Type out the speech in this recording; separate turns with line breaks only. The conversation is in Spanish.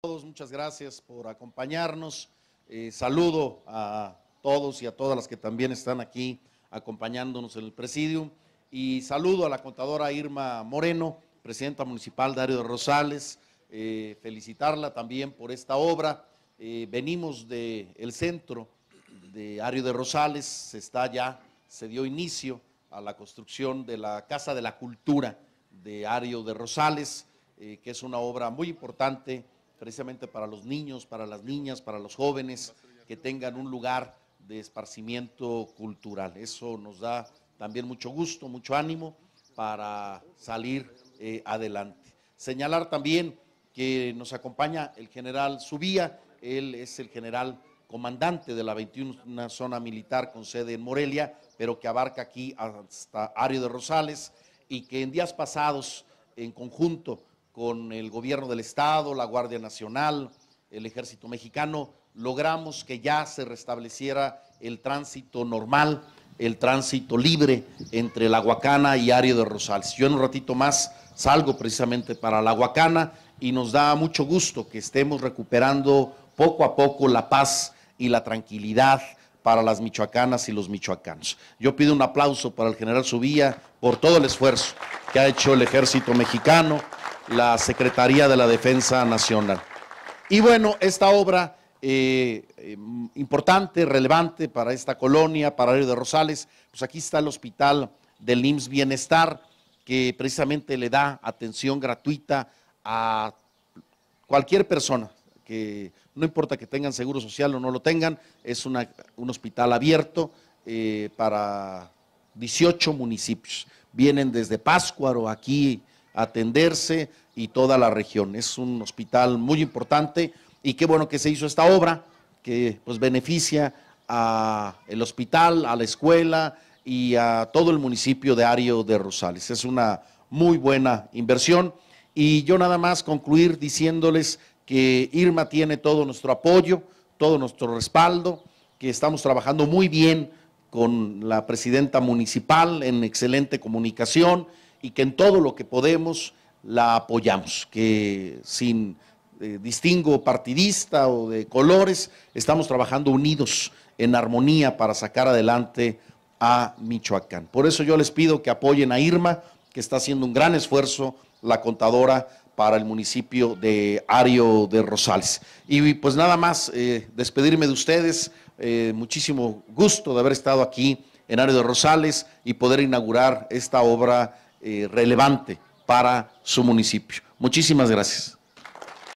todos, muchas gracias por acompañarnos. Eh, saludo a todos y a todas las que también están aquí acompañándonos en el presidium. Y saludo a la contadora Irma Moreno, presidenta municipal de Ario de Rosales. Eh, felicitarla también por esta obra. Eh, venimos del centro de Ario de Rosales, se está ya, se dio inicio a la construcción de la Casa de la Cultura de Ario de Rosales, que es una obra muy importante precisamente para los niños, para las niñas, para los jóvenes, que tengan un lugar de esparcimiento cultural. Eso nos da también mucho gusto, mucho ánimo para salir eh, adelante. Señalar también que nos acompaña el general Subía, él es el general comandante de la 21 zona militar con sede en Morelia, pero que abarca aquí hasta Ario de Rosales y que en días pasados, en conjunto con el gobierno del estado, la Guardia Nacional, el ejército mexicano, logramos que ya se restableciera el tránsito normal, el tránsito libre entre la Huacana y Ario de Rosales. Yo en un ratito más salgo precisamente para la Huacana y nos da mucho gusto que estemos recuperando poco a poco la paz y la tranquilidad para las michoacanas y los michoacanos. Yo pido un aplauso para el general Subía por todo el esfuerzo que ha hecho el ejército mexicano, la Secretaría de la Defensa Nacional. Y bueno, esta obra eh, eh, importante, relevante para esta colonia, para el de Rosales, pues aquí está el hospital del IMSS Bienestar, que precisamente le da atención gratuita a cualquier persona, que no importa que tengan seguro social o no lo tengan, es un hospital abierto eh, para 18 municipios. Vienen desde Páscuaro, aquí atenderse y toda la región. Es un hospital muy importante y qué bueno que se hizo esta obra que pues beneficia a el hospital, a la escuela y a todo el municipio de Ario de Rosales. Es una muy buena inversión y yo nada más concluir diciéndoles que Irma tiene todo nuestro apoyo, todo nuestro respaldo, que estamos trabajando muy bien con la presidenta municipal en excelente comunicación y que en todo lo que podemos la apoyamos, que sin eh, distingo partidista o de colores, estamos trabajando unidos en armonía para sacar adelante a Michoacán. Por eso yo les pido que apoyen a Irma, que está haciendo un gran esfuerzo, la contadora para el municipio de Ario de Rosales. Y pues nada más, eh, despedirme de ustedes, eh, muchísimo gusto de haber estado aquí en Ario de Rosales y poder inaugurar esta obra eh, relevante para su municipio. Muchísimas gracias.